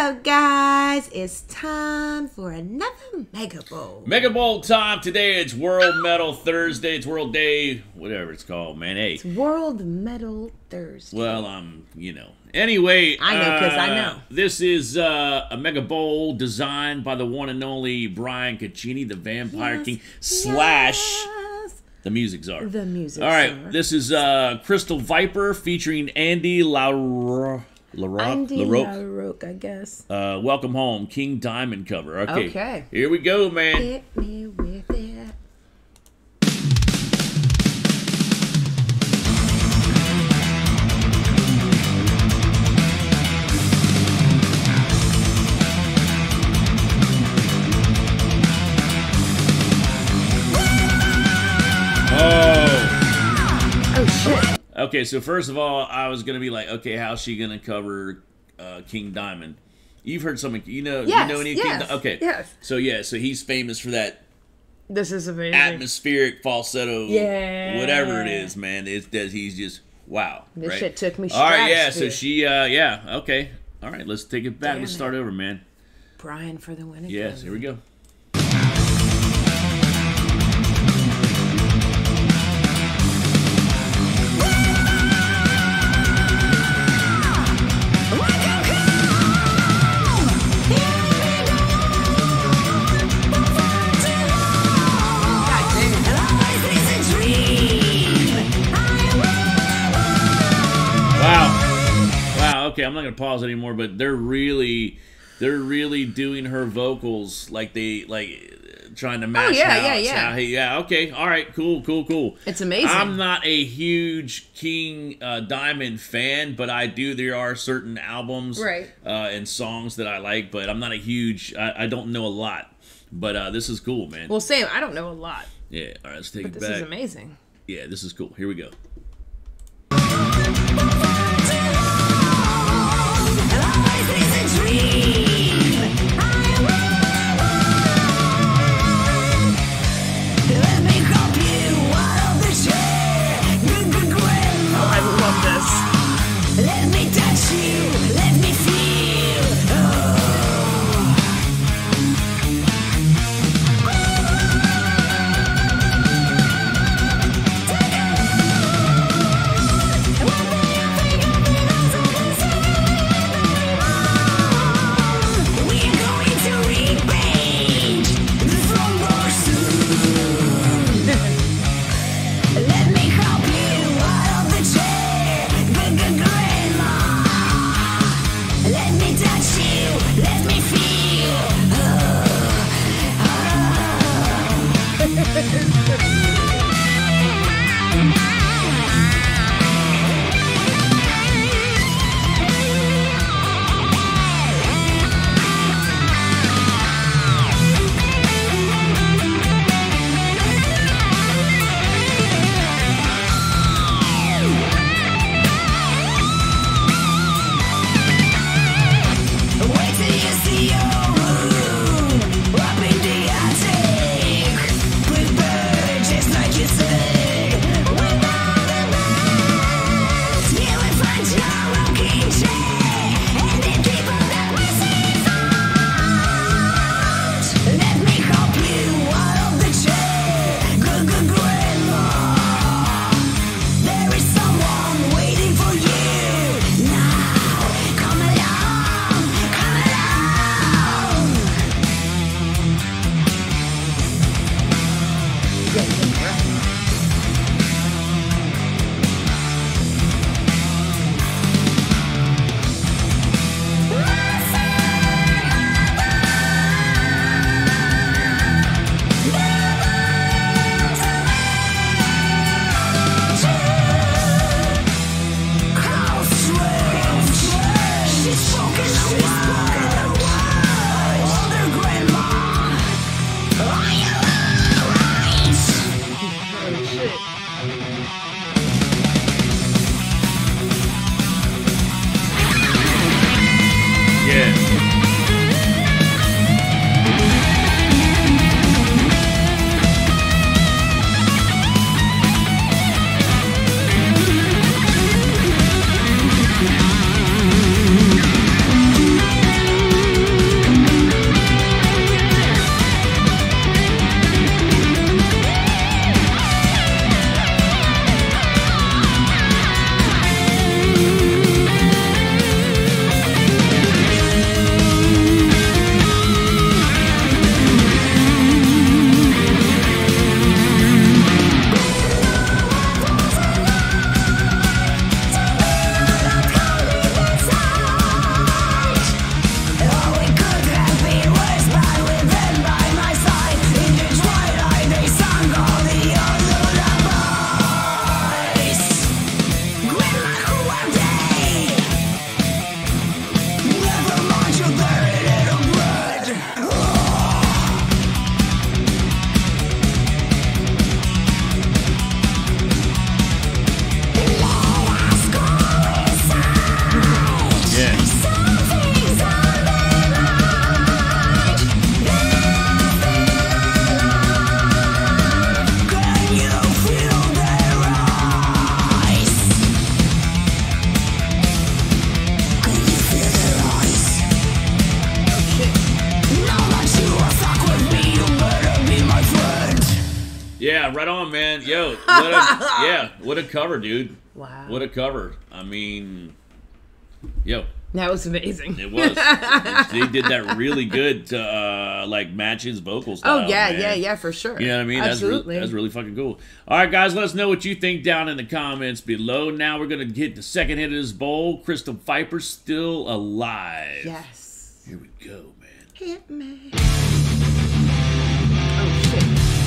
Hello, guys. It's time for another Mega Bowl. Mega Bowl time today. It's World Metal Thursday. It's World Day, whatever it's called, man. Hey, It's World Metal Thursday. well, um, you know. Anyway, I know, 'cause I uh, know. This is uh, a Mega Bowl designed by the one and only Brian Cacini, the Vampire Yes, King slash yes. the Music Czar. The music. All right, czar. this is uh, Crystal Viper featuring Andy La Rocque. La Rocque? Andy La Rocque? LaRoque, I guess. Uh, Welcome Home, King Diamond cover. Okay. Okay. Here we go, man. Okay, so first of all, I was gonna be like, okay, how's she gonna cover uh, King Diamond? You've heard something, you know, Yes, you know any yes, King? Di- okay, yes. So yeah, so he's famous for that This is amazing. atmospheric falsetto, Yeah. whatever it is, man. It's that he's just wow. This right? shit took me All right, yeah. So she, uh, yeah, okay. All right, let's take it back. Damn let's it. start over, man. Brian for the win. again. Yes, here we go. Okay, I'm not gonna pause anymore, but they're really they're really doing her vocals like they like trying to match Oh, yeah, yeah, yeah. yeah, okay, all right, cool, cool, cool. It's amazing. I'm not a huge King uh, Diamond fan, but I do. There are certain albums Right. uh, and songs that I like, but I'm not a huge. I, I don't know a lot, but uh, this is cool, man. Well, Sam, I don't know a lot, yeah, all right, let's take but it this back. is amazing. Yeah, this is cool. Here we go. You, what a, yeah, what a cover, dude. Wow. What a cover. I mean, yo, that was amazing. it was. they did that really good to uh, like match his vocals. oh yeah, yeah, yeah, for sure. You know what I mean? That's Absolutely. really, that's really fucking cool. All right, guys, let us know what you think down in the comments below. Now we're gonna get the second hit of this bowl. Crystal Viper still alive. yes. Here we go, man. Hit me. Oh shit.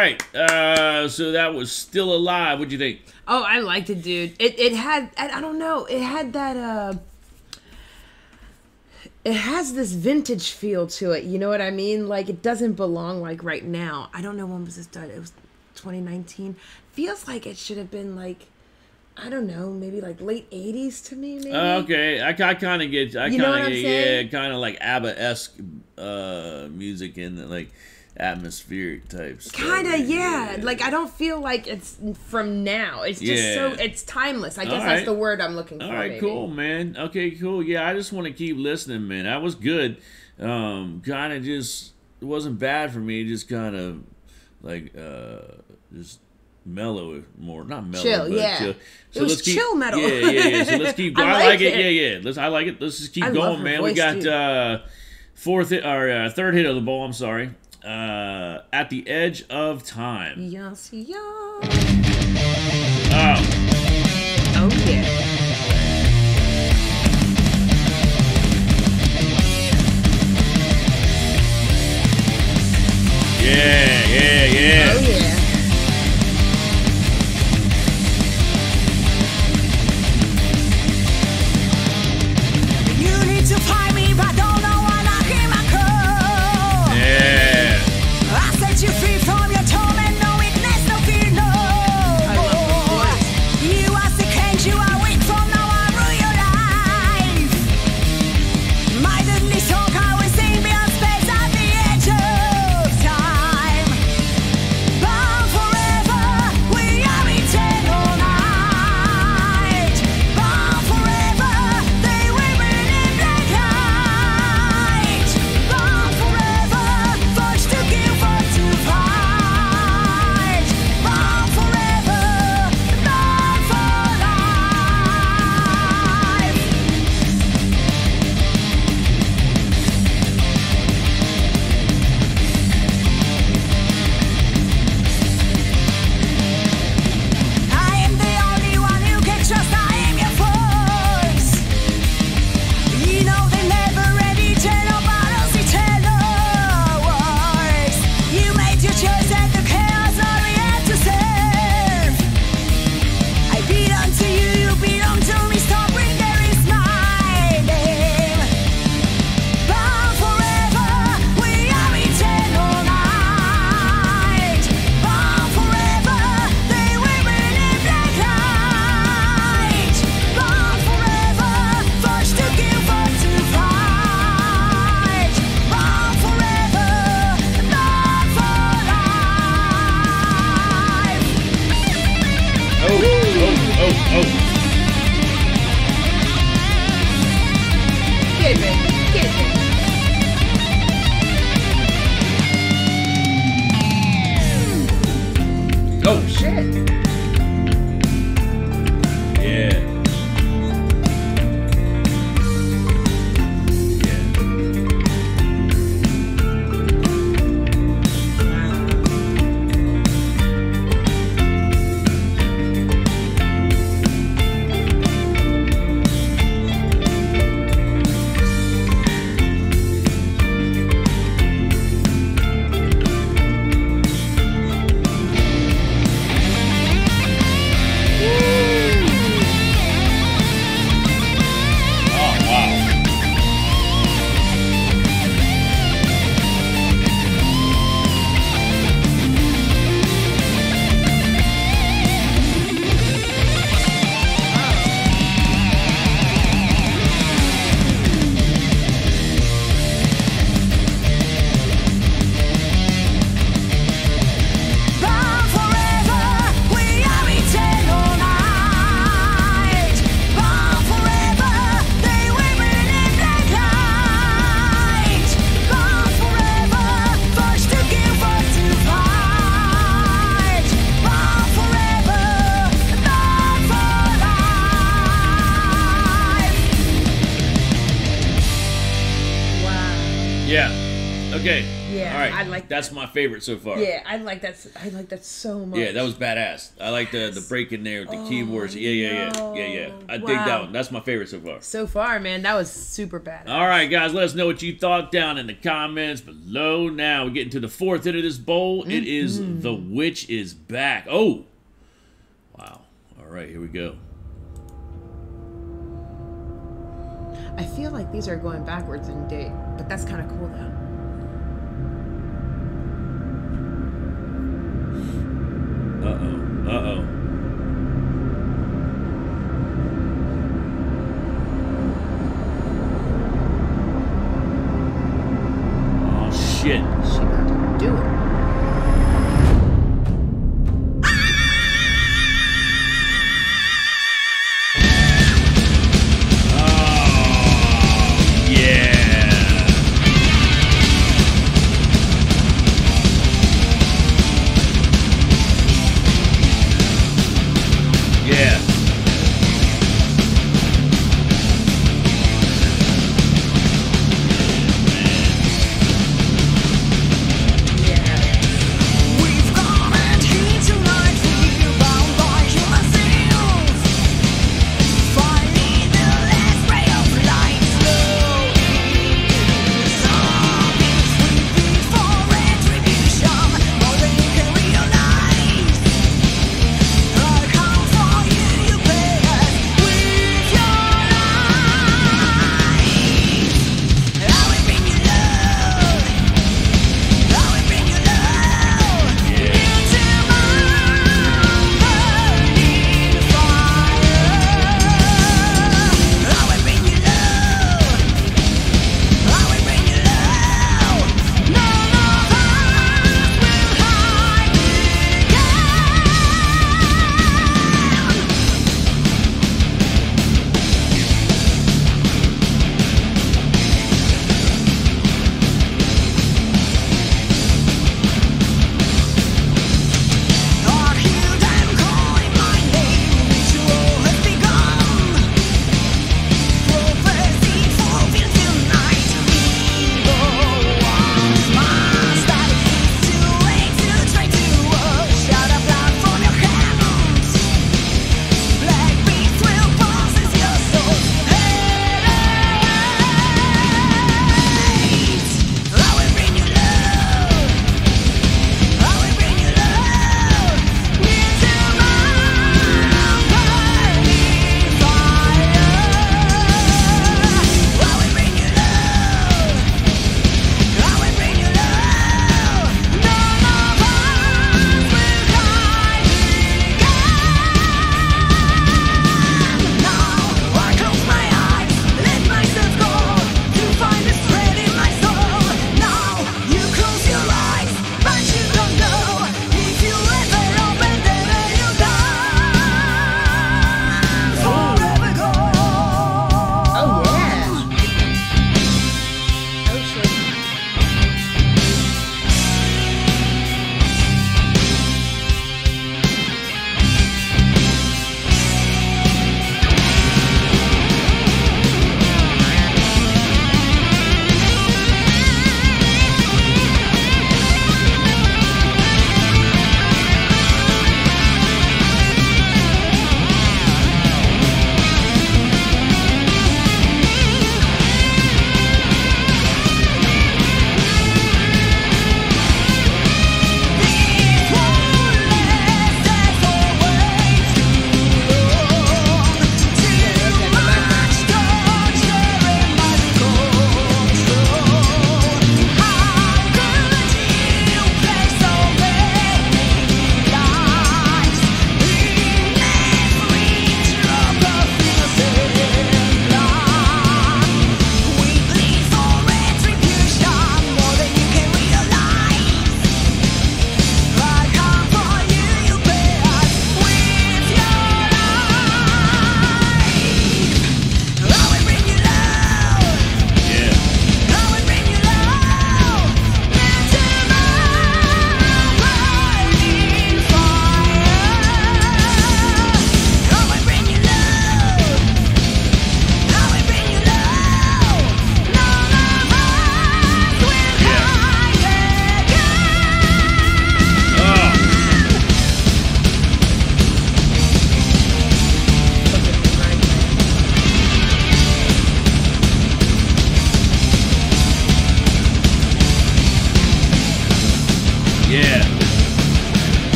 Right. Uh, so that was still alive. What'd you think? Oh, I liked it, dude. It it had I, don't know. It had that uh. It has this vintage feel to it. You know what I mean? Like it doesn't belong like right now. I don't know when was this done. It was 2019. Feels like it should have been like. I don't know, maybe like late '80s to me. Maybe. Okay, I, I kind of get, I You know kind of get, saying? yeah, kind of like ABBA esque uh, music and like atmospheric type stuff. Kind of, yeah. yeah. Like I don't feel like it's from now. It's just yeah. so it's timeless. I guess right. that's the word I'm looking All for. All right, maybe. cool, man. Okay, cool. Yeah, I just want to keep listening, man. That was good. Um, kind of just it wasn't bad for me. Just kind of like uh, just mellow more not mellow chill yeah chill. So it was keep, chill metal yeah yeah yeah so let's keep I, I like it. it. yeah yeah let's I like it let's just keep I going man we got too. uh fourth or uh, third hit of the ball I'm sorry uh, At the Edge of Time. Yes, yes. Oh. Oh, yeah. Yeah, yeah, yeah. Oh, yeah. Oh. Yeah, all right. I like that's that. my favorite so far. Yeah, I like that. I like that so much. Yeah, that was badass. I like the the break in there, the oh, keyboards. Yeah, yeah, no. yeah, yeah, yeah. I wow. dig that one. That's my favorite so far. So far, man, that was super badass. All right, guys, let us know what you thought down in the comments below. Now we're getting to the fourth end of this bowl. Mm-hmm. It is mm-hmm. the witch is back. Oh, wow. All right, here we go. I feel like these are going backwards in date, but that's kind of cool though. Uh oh. Uh oh.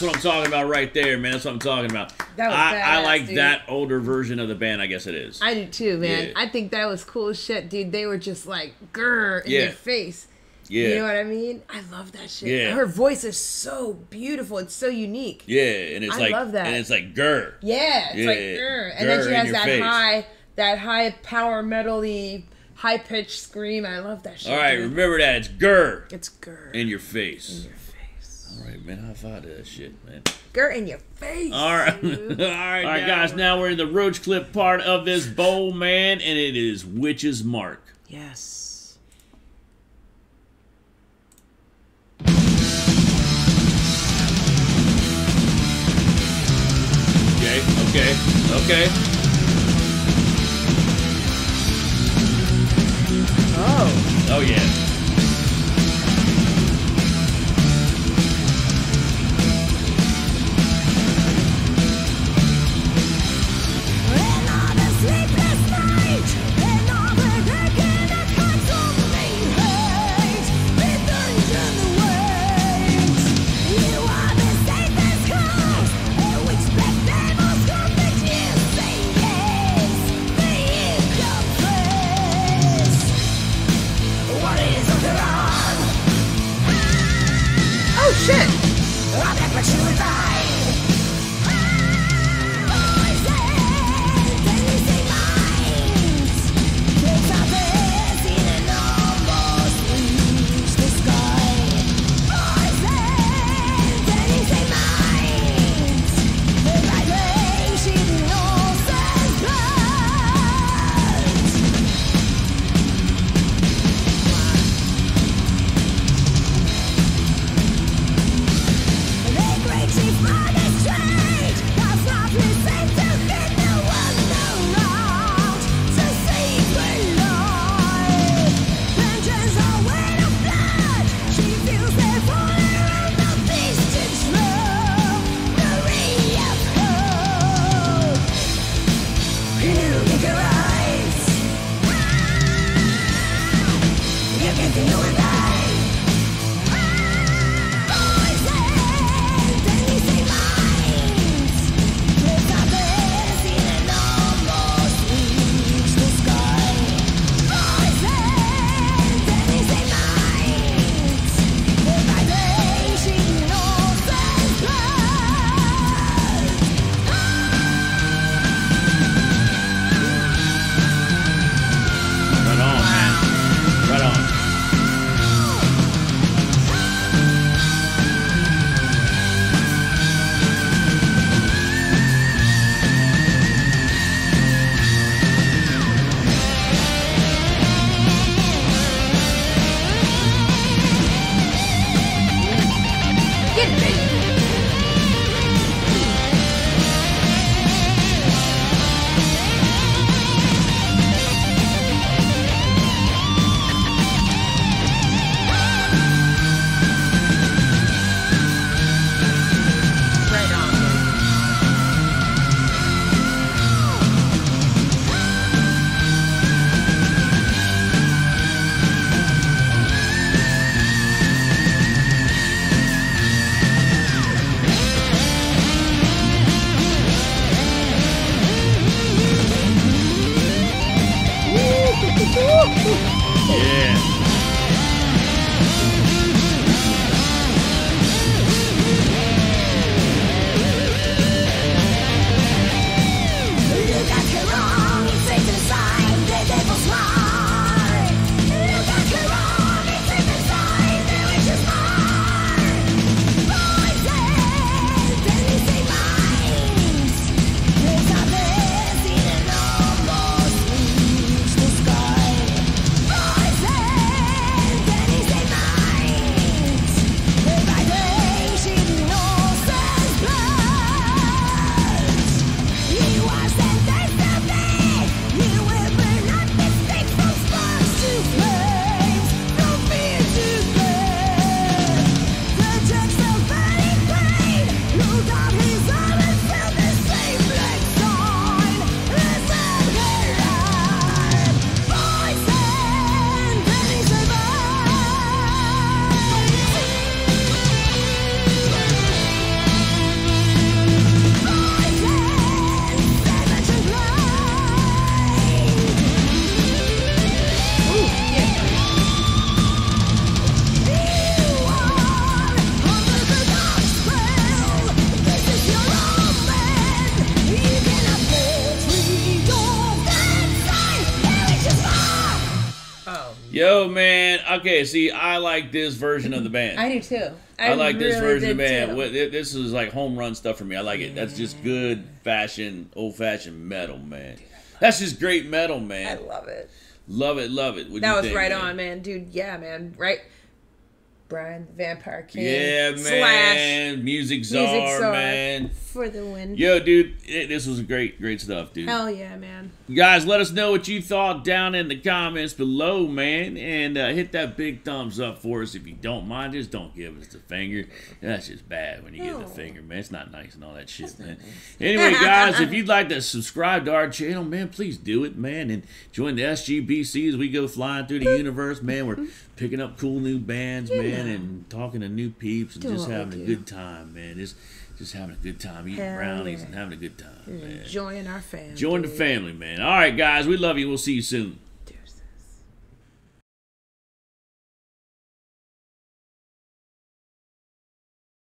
That's what I'm talking about right there, man. That's what I'm talking about. That was I, I like dude. that older version of the band. I guess it is. I do too, man. Yeah. I think that was cool as shit, dude. They were just like grr in Yeah. your face. yeah. You know what I mean? I love that shit. Yeah. Her voice is so beautiful. It's so unique. yeah, and it's I like love that. and it's like grr. Yeah, it's like Yeah. grr. And then she has that face. high, that high power metally, high pitched scream. I love that shit. All right, dude. remember that. It's grr It's grr in your face. in your right, man. High five to that shit, man. Grr in your face. All right, all dude. right, all right, guys. Now we're in the roach clip part of this bowl, man, and it is witch's mark. yes. Okay, okay, okay. Oh. Oh yeah. Shit. Okay, see, I like this version of the band. I do too. I, like this version of the band. too. This is like home run stuff for me. I like it. That's just good fashioned, old fashioned metal, man. That's just great metal, man. I love it. Love it, love it. What'd That you was think, right man? on, man, dude. Yeah, man. Right. Brian, the Vampire King. Yeah, Slash man. Music czar, Music Czar. man. for the win. Yo, dude, it, this was great, great stuff, dude. Hell yeah, man. Guys, let us know what you thought down in the comments below, man. And uh, hit that big thumbs up for us if you don't mind. Just don't give us the finger. That's just bad when you give No. the finger, man. It's not nice and all that shit, man. Anyway, guys, if you'd like to subscribe to our channel, man, please do it, man. And join the SGBC as we go flying through the universe, man. We're picking up cool new bands, man, know. and talking to new peeps and Doing just having a good time, man. Just, just having a good time, eating Hell brownies yeah. and having a good time, man. Enjoying our family. Join the family, man. All right, guys, we love you. We'll see you soon.